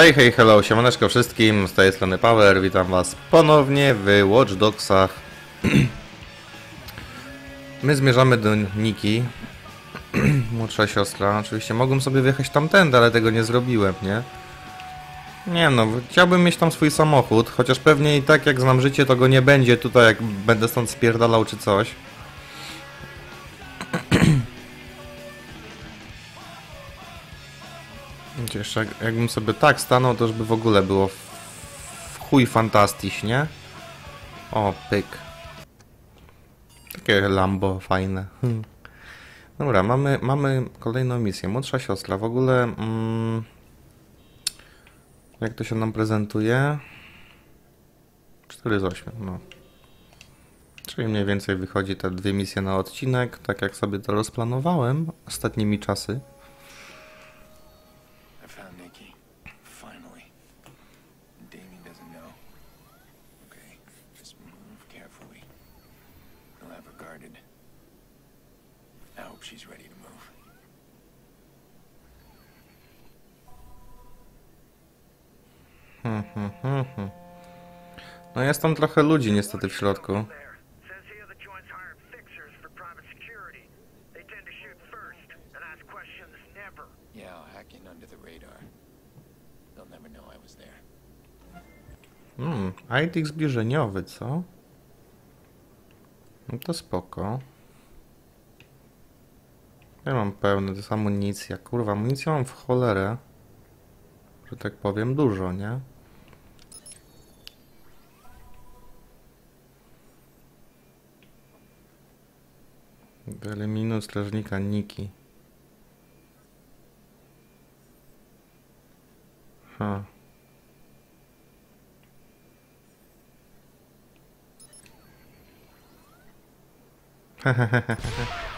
Hej, hej, hello, siemaneczko wszystkim, z tej strony Power, witam was ponownie w Watch Dogsach. My zmierzamy do Niki, młodsza siostra. Oczywiście mogłem sobie wjechać tamtędy, ale tego nie zrobiłem, nie? Nie no, chciałbym mieć tam swój samochód, chociaż pewnie i tak jak znam życie, to go nie będzie tutaj, jak będę stąd spierdalał czy coś. Wiecie, Jeszcze jak, jakbym sobie tak stanął, to już by w ogóle było w, w chuj fantastycznie. nie? O, pyk. Takie Lambo fajne. Hmm. Dobra, mamy, mamy kolejną misję. Młodsza siostra. W ogóle... Mm, jak to się nam prezentuje? 4 z 8, no. Czyli mniej więcej wychodzi te dwie misje na odcinek, tak jak sobie to rozplanowałem ostatnimi czasy. I found Nikki. Finally. Damien doesn't know. Okay, just move carefully. He'll have her guarded. I hope she's ready to move. Hmm, hmm, hmm, hmm. No jest tam trochę ludzi niestety w środku. there. Says here the joint's hiring fixers for private security. They tend to shoot first and ask questions never. Yeah, I'll hack in under the radar. They'll never know I was there. Hmm, ID zbliżeniowy, co? No to spoko. Ja mam pełne, to jest amunicja. Kurwa, amunicję mam w cholerę. Że tak powiem, dużo, nie? Wyeliminuj strażnika Niki. Ha. Nikki,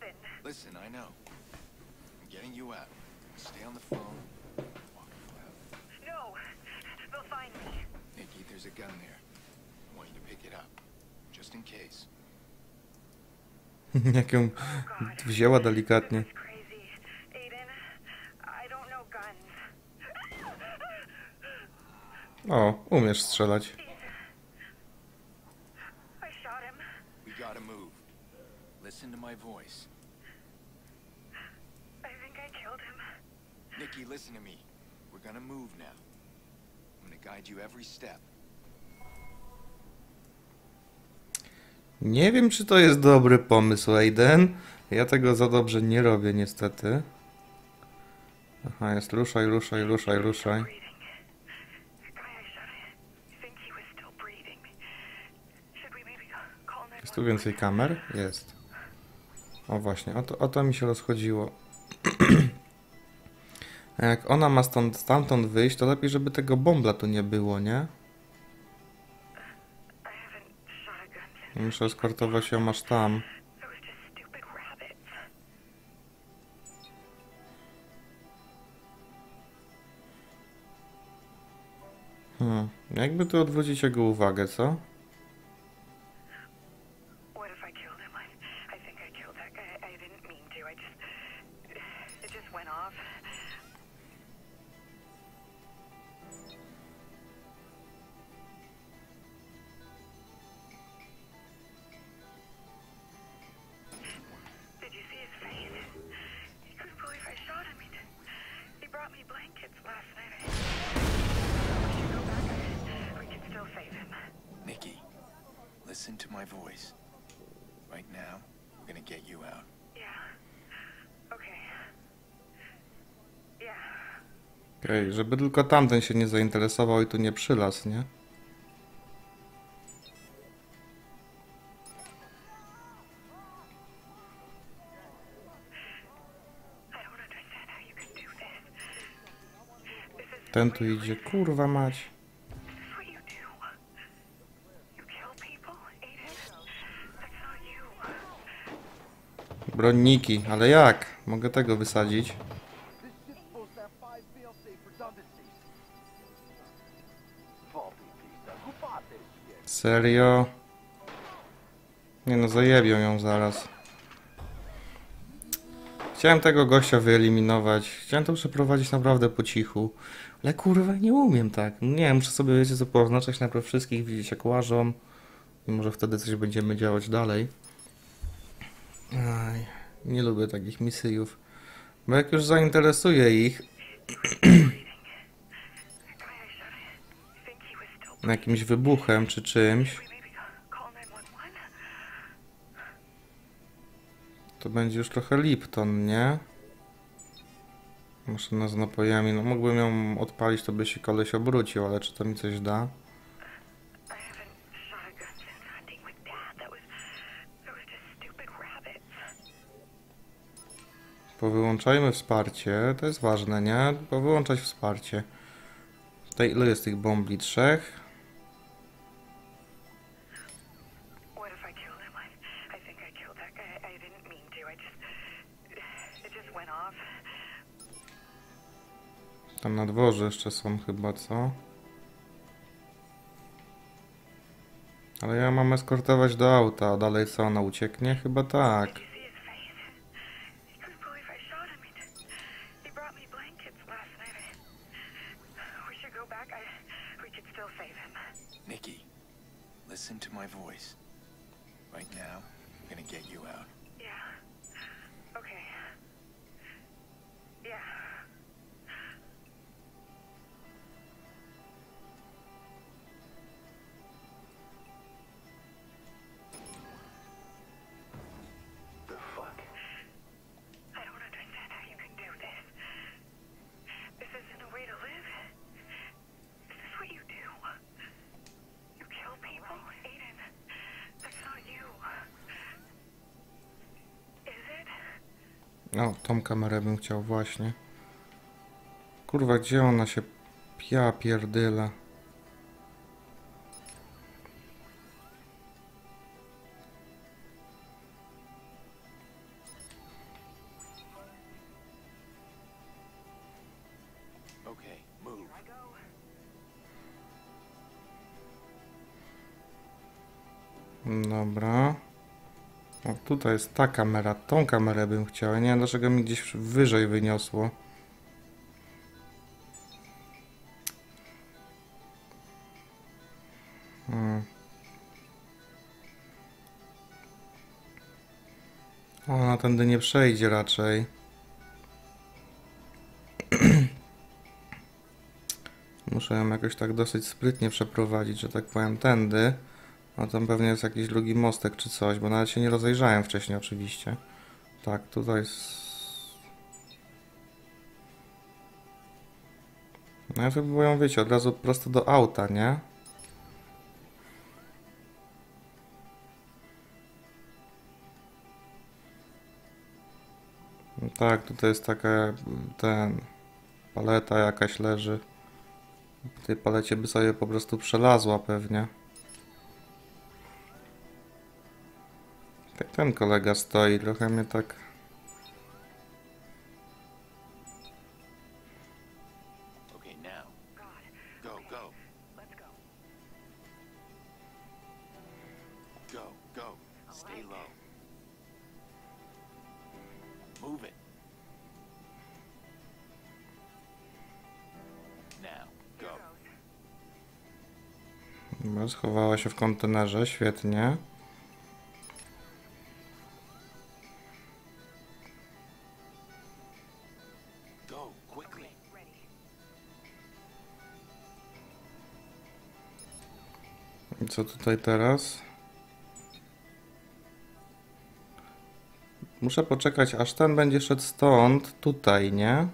happened. Listen, I know. I'm getting you out. Stay on the phone. Walk flat. No! They'll find me. Nikki, there's a gun there. I want you to pick it up. Just in case. Jak ją oh, God. wzięła delikatnie. This is crazy. Aiden, I don't know guns. O, umiesz strzelać. I shot him. We gotta move. Listen to my voice. Nikki, listen to me. We're gonna move now. I'm gonna guide you every step. Nie wiem, czy to jest dobry pomysł, Aiden. Ja tego za dobrze nie robię, niestety. Aha, jest ruszaj, ruszaj, ruszaj, ruszaj. Jest tu więcej kamer? Jest. O właśnie, o to, o to mi się rozchodziło. A jak ona ma stąd, stamtąd wyjść, to lepiej, żeby tego bombla tu nie było, nie? Muszę eskortować ją aż tam. Hmm. Jakby tu odwrócić jego uwagę, co? To my voice. Right now, we're gonna get you out. Yeah. Okay. Yeah. Okej, żeby tylko tamten się nie zainteresował i tu nie przylas, nie? Ten tu idzie, kurwa mać. this is what you do. You kill people, Aiden. That's not you. Bronniki, ale jak? Mogę tego wysadzić. Serio? Nie no, zajebią ją zaraz. Chciałem tego gościa wyeliminować. Chciałem to przeprowadzić naprawdę po cichu. Ale kurwa, nie umiem tak. Nie, muszę sobie, wiecie co, poznaczać najpierw wszystkich, widzieć jak łażą. I może wtedy coś będziemy działać dalej. Aj, nie lubię takich misyjów. Bo jak już zainteresuję ich jakimś wybuchem czy czymś, We maybe call 911? To będzie już trochę Lipton, nie? Maszyna z napojami. No mógłbym ją odpalić, to by się koleś obrócił, ale czy to mi coś da? Powyłączajmy wsparcie. To jest ważne, nie? Powyłączać wsparcie. Tutaj ile jest tych bombli? Trzech? Tam na dworze jeszcze są chyba, co? Ale ja mam eskortować do auta, a dalej co, ona ucieknie? Chyba tak. Back. I, we could still save him. Nikki, listen to my voice. Right now, I'm gonna get you out. No, tą kamerę bym chciał właśnie. Kurwa, gdzie ona się pia pierdyla? Tutaj jest ta kamera. Tą kamerę bym chciał. Nie wiem, dlaczego mi gdzieś wyżej wyniosło. Hmm. Ona tędy nie przejdzie raczej. Muszę ją jakoś tak dosyć sprytnie przeprowadzić, że tak powiem, tędy. A tam pewnie jest jakiś drugi mostek czy coś, bo nawet się nie rozejrzałem wcześniej oczywiście. Tak, tutaj jest... No ja sobie ją, wiecie, od razu prosto do auta, nie? No tak, tutaj jest taka, ten, paleta jakaś leży. W tej palecie by sobie po prostu przelazła pewnie. Tak ten kolega stoi, trochę mnie tak... Dobra, Schowała się w kontenerze, świetnie. Co tutaj teraz? Muszę poczekać, aż ten będzie szedł stąd, tutaj, nie?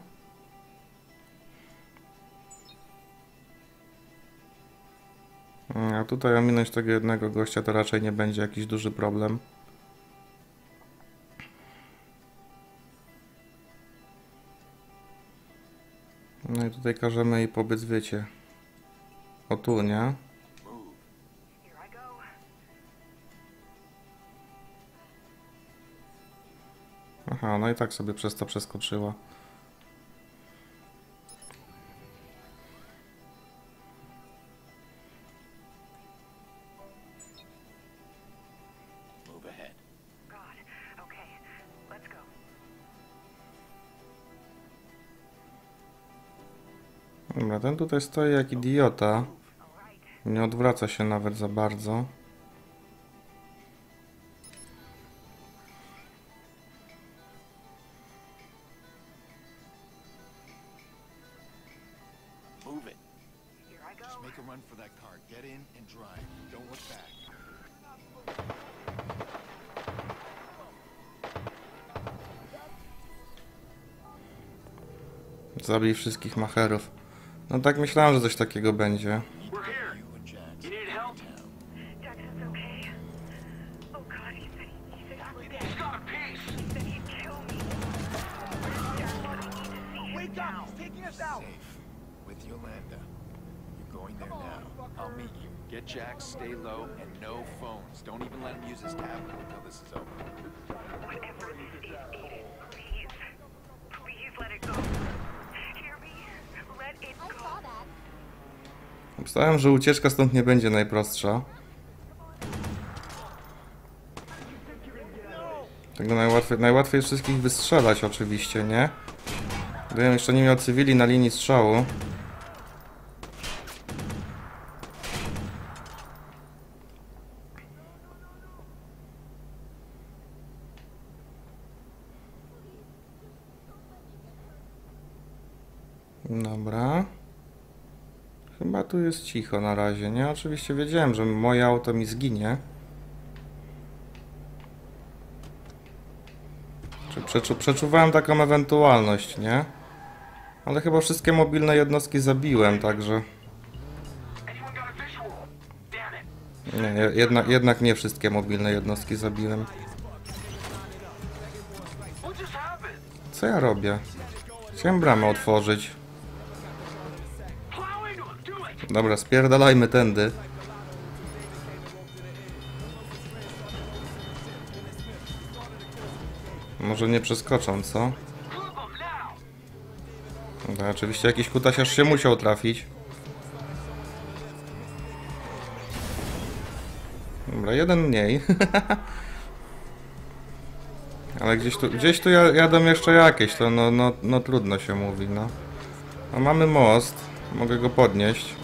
A tutaj ominąć tego jednego gościa to raczej nie będzie jakiś duży problem. No i tutaj każemy jej pobiec, wiecie. O tu, nie? Aha, no i tak sobie przez to przeskoczyła. Dobra, ten tutaj stoi jak idiota. Nie odwraca się nawet za bardzo. Zabij wszystkich macherów. No tak myślałem, że coś takiego będzie. Że ucieczka stąd nie będzie najprostsza. Tego najłatwiej, najłatwiej jest wszystkich wystrzelać oczywiście, nie? Gdybym jeszcze nie miał cywili na linii strzału. Dobra. Chyba tu jest cicho na razie, nie? Oczywiście wiedziałem, że moje auto mi zginie. Czy przeczu przeczuwałem taką ewentualność, nie? Ale chyba wszystkie mobilne jednostki zabiłem, także... Nie, je- jednak, jednak nie wszystkie mobilne jednostki zabiłem. Co ja robię? Chciałem bramę otworzyć. Dobra, spierdalajmy tędy. Może nie przeskoczą, co? No, oczywiście jakiś kutasiarz się musiał trafić. Dobra, jeden mniej. Ale gdzieś tu, gdzieś tu ja- jadą jeszcze jakieś, to no, no, no trudno się mówi, no. A mamy most, mogę go podnieść.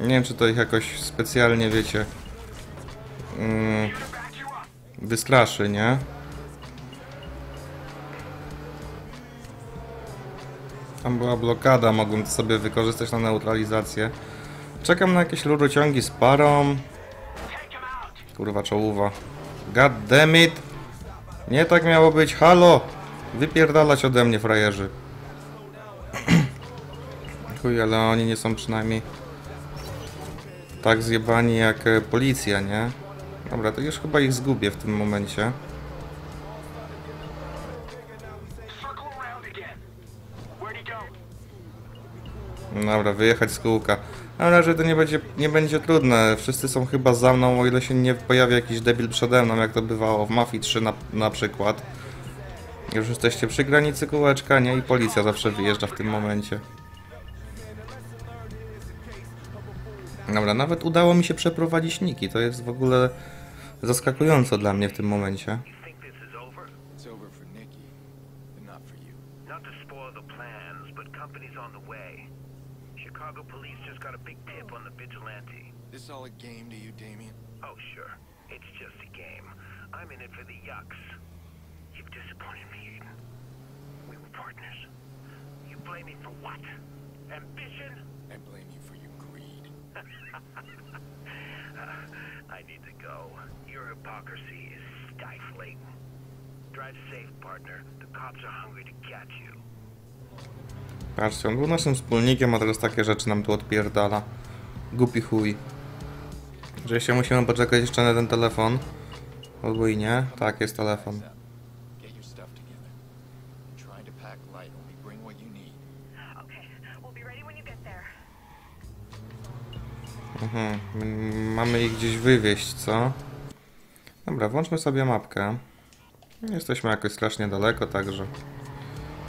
Nie wiem, czy to ich jakoś specjalnie, wiecie, mm, wystraszy, nie? Tam była blokada, mogłem to sobie wykorzystać na neutralizację. Czekam na jakieś rurociągi z parą. Kurwa czołówa. God damn it! Nie tak miało być, halo! Wypierdalać ode mnie, frajerzy. Chuj, ale oni nie są przynajmniej tak zjebani jak e, policja, nie? Dobra, to już chyba ich zgubię w tym momencie. Dobra, wyjechać z kółka. Mam nadzieję, że to nie będzie, nie będzie trudne. Wszyscy są chyba za mną, o ile się nie pojawia jakiś debil przede mną, jak to bywało w Mafii 3 na, na przykład. Już jesteście przy granicy kółeczka, nie? I policja zawsze wyjeżdża w tym momencie. Dobra, nawet udało mi się przeprowadzić niki. To jest w ogóle zaskakująco dla mnie w tym momencie. You? Oh, blame me for what? Ambition? I blame you. I need to go. Your hypocrisy is stifling. Drive safe, partner. The cops are hungry to catch you. Patrzcie, on był naszym wspólnikiem, a teraz takie rzeczy nam tu odpierdala. Głupi chuj. Oczywiście musimy poczekać jeszcze na ten telefon. Albo i nie. Tak, jest telefon. Mamy ich gdzieś wywieźć, co? Dobra, włączmy sobie mapkę. Jesteśmy jakoś strasznie daleko, także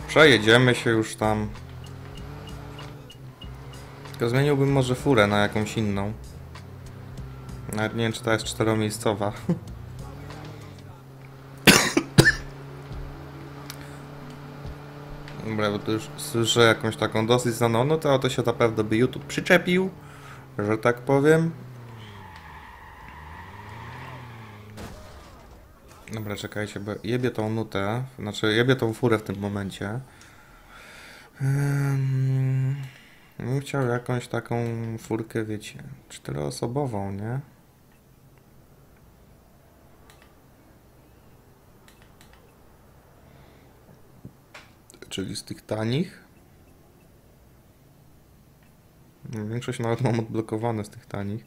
przejedziemy się już tam. Tylko zmieniłbym może furę na jakąś inną. Nawet nie wiem, czy ta jest czteromiejscowa. Dobra, bo tu już słyszę jakąś taką dosyć znaną, no to to się na pewno by YouTube przyczepił, że tak powiem. Dobra, czekajcie, bo jebie tą nutę, znaczy jebie tą furę w tym momencie. Bym chciał jakąś taką furkę, wiecie, czteroosobową, nie? Czyli z tych tanich. No, Większość nawet mam odblokowane z tych tanich.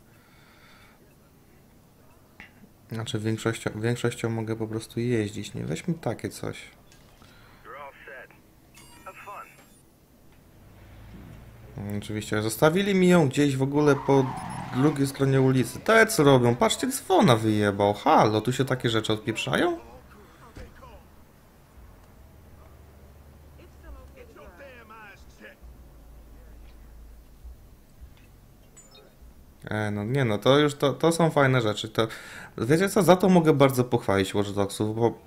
Znaczy większością, większością mogę po prostu jeździć, nie? Weźmy takie coś. Mm, Oczywiście, zostawili mi ją gdzieś w ogóle po drugiej stronie ulicy. Te co robią? Patrzcie, dzwona wyjebał. Halo, tu się takie rzeczy odpieprzają? No nie no, to już to, to są fajne rzeczy. To, wiecie co, za to mogę bardzo pochwalić Watch Dogsów, bo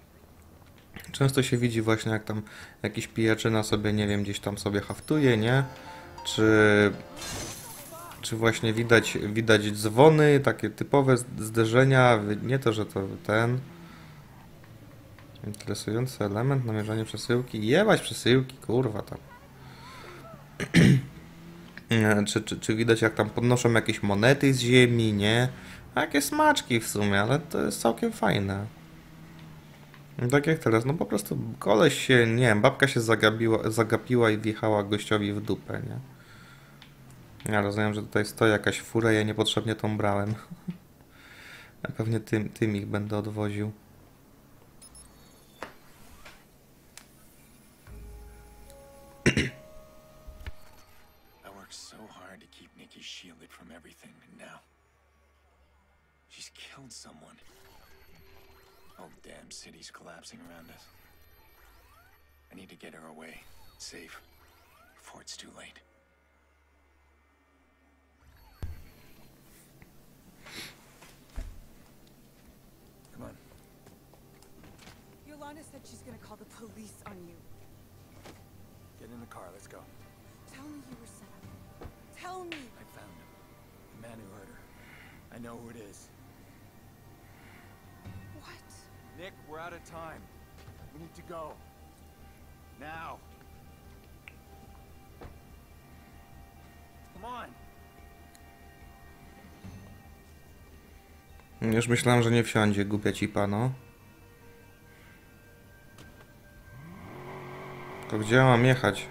często się widzi właśnie jak tam jakiś pijaczyna sobie, nie wiem, gdzieś tam sobie haftuje, nie? Czy, czy właśnie widać, widać dzwony, takie typowe zderzenia, nie to, że to ten... Interesujący element, namierzanie przesyłki. Jebać przesyłki, kurwa tam. Czy, czy, czy widać jak tam podnoszą jakieś monety z ziemi, nie? Takie smaczki w sumie, ale to jest całkiem fajne. No Tak jak teraz, no po prostu koleś się, nie wiem, babka się zagabiła, zagapiła i wjechała gościowi w dupę, nie? Ja rozumiem, że tutaj stoi jakaś fura, ja niepotrzebnie tą brałem. Ja pewnie tym, tym ich będę odwoził. To keep Nikki shielded from everything, and now she's killed someone. Whole damn city's collapsing around us. I need to get her away, safe, before it's too late. Come on. Yolanda said she's gonna call the police on you. Get in the car, let's go. Tell me you were set up. Tell me! I found him. The man who hurt her. I know who it is. What? Nick, we're out of time. We need to go. Now. Come on. Już myślałem, że nie wsiądzie, głupia cipa, no. To gdzie mam jechać?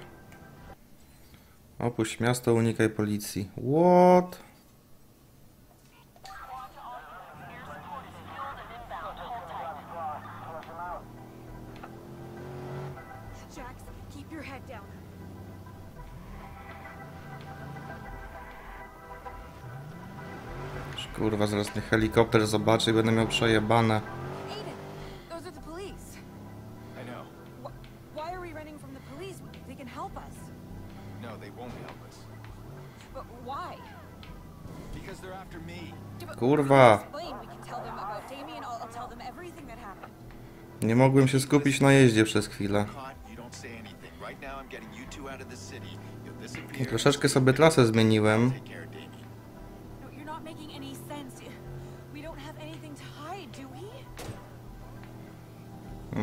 Opuść miasto, unikaj policji. What? I'll, I'll tell them everything that happened. Nie mogłem się skupić na jeździe przez chwilę. Caught, you don't say anything.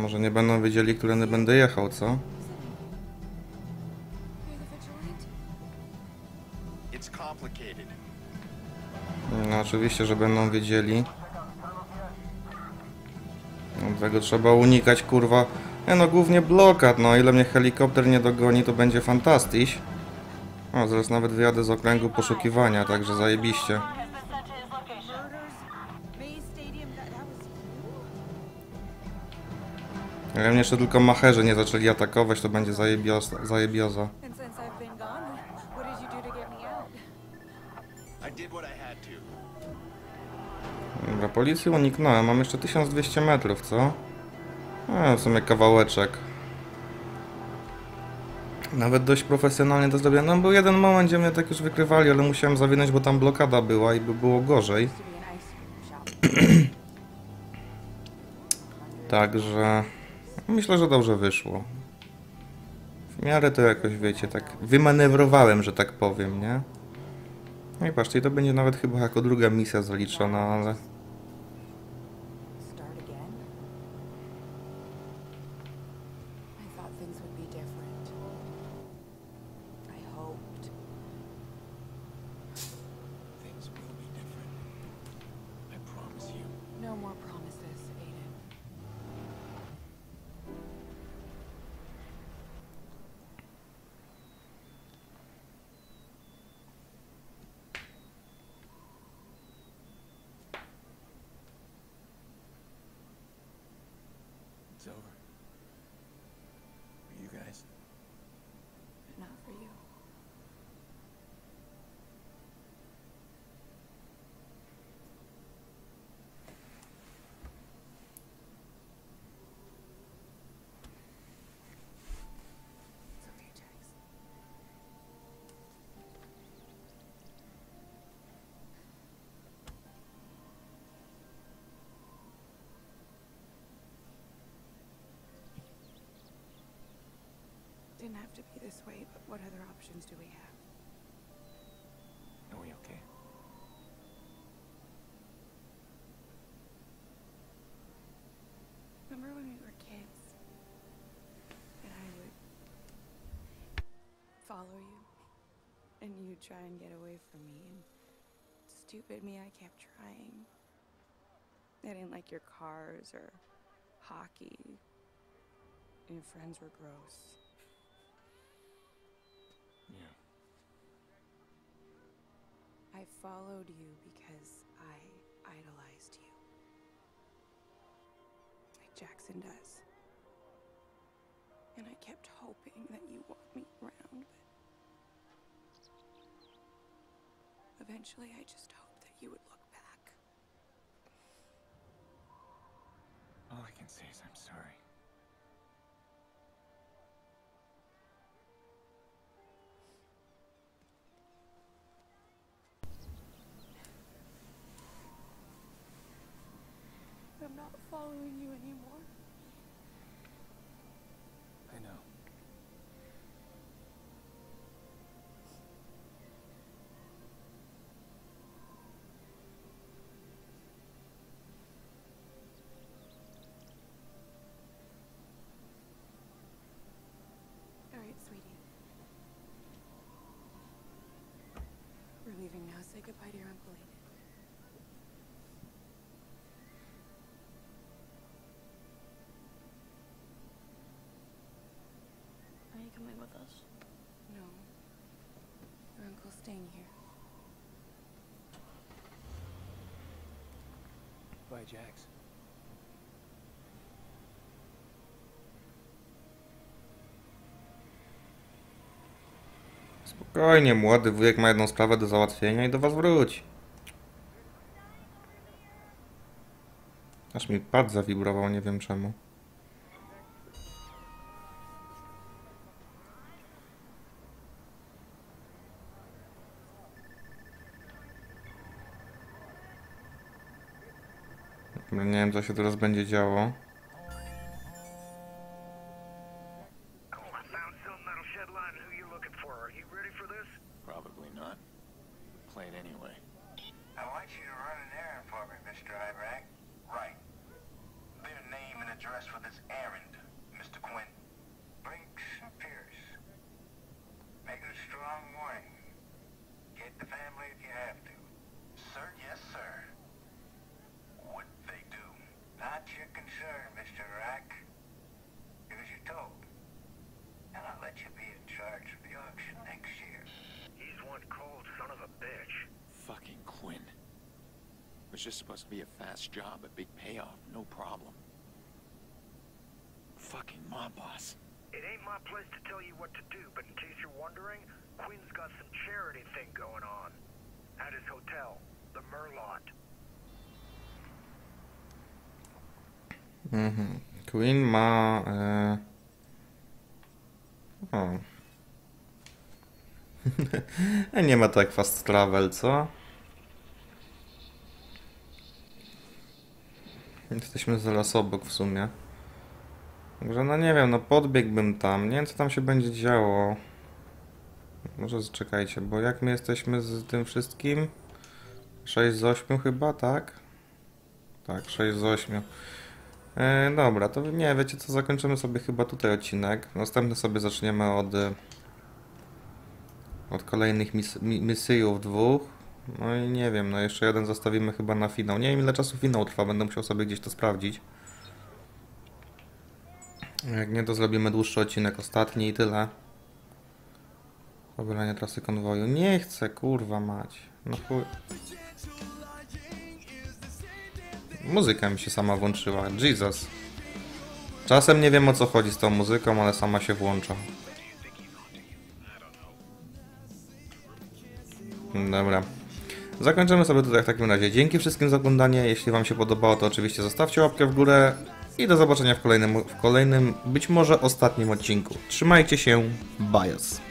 Może nie będą wiedzieli, którędy będę jechał, co? No oczywiście, że będą wiedzieli. No, Tego trzeba unikać, kurwa. Nie no, głównie blokad, no. Ile mnie helikopter nie dogoni, to będzie fantastyś. O, zaraz nawet wyjadę z okręgu poszukiwania, także zajebiście. Was you? Jak mnie jeszcze tylko macherzy nie zaczęli atakować, to będzie zajebioza. zajebioza. Dobra, policji uniknąłem. Mam jeszcze 1200 metrów, co? A, w sumie kawałeczek. Nawet dość profesjonalnie to zrobiłem. No był jeden moment, gdzie mnie tak już wykrywali, ale musiałem zawinąć, bo tam blokada była i by było gorzej. Także myślę, że dobrze wyszło. W miarę to jakoś, wiecie, tak wymanewrowałem, że tak powiem, nie? No i patrzcie, to będzie nawet chyba jako druga misja zaliczona, ale... have to be this way, but what other options do we have? Are we okay? Remember when we were kids? And I would follow you, and you'd try and get away from me, and stupid me, I kept trying. I didn't like your cars or hockey. And your friends were gross. I followed you because I idolized you. Like Jackson does. And I kept hoping that you want me around, but eventually I just hoped that you would look back. All I can say is I'm sorry. I'm not following you anymore. I know. All right, sweetie. We're leaving now. Say goodbye to your Uncle Aiden. Are you coming with us? No. Your uncle's staying here. Bye, Jax. Spokojnie, młody wujek ma jedną sprawę do załatwienia i do was wróci. Aż mi pad zawibrował, nie wiem czemu. Nie wiem, co się teraz będzie działo. Be a fast job, a big payoff, no problem. Fucking mob boss. It ain't my place to tell you what to do, but in case you're wondering, Quinn's got some charity thing going on. At his hotel, the Merlot. Mhm. Queen ma... E... O. Nie ma tak fast travel, co? Jesteśmy zaraz obok w sumie. Także no nie wiem, no podbiegłbym tam. Nie wiem co tam się będzie działo. Może czekajcie, bo jak my jesteśmy z tym wszystkim? 6 z 8 chyba, tak? Tak, 6 z 8. E, dobra, to nie, wiecie co, zakończymy sobie chyba tutaj odcinek. Następny sobie zaczniemy od e, od kolejnych mis mi misyjów dwóch. No i nie wiem, no jeszcze jeden zostawimy chyba na finał. Nie wiem ile czasu finał trwa, będę musiał sobie gdzieś to sprawdzić. Jak nie, to zrobimy dłuższy odcinek, ostatni i tyle. Pobieranie trasy konwoju. Nie chcę, kurwa mać. No chuj. Muzyka mi się sama włączyła. Jesus. Czasem nie wiem o co chodzi z tą muzyką, ale sama się włącza. Dobra. Zakończymy sobie tutaj w takim razie. Dzięki wszystkim za oglądanie. Jeśli Wam się podobało, to oczywiście zostawcie łapkę w górę. I do zobaczenia w kolejnym, w kolejnym być może ostatnim odcinku. Trzymajcie się. Bios.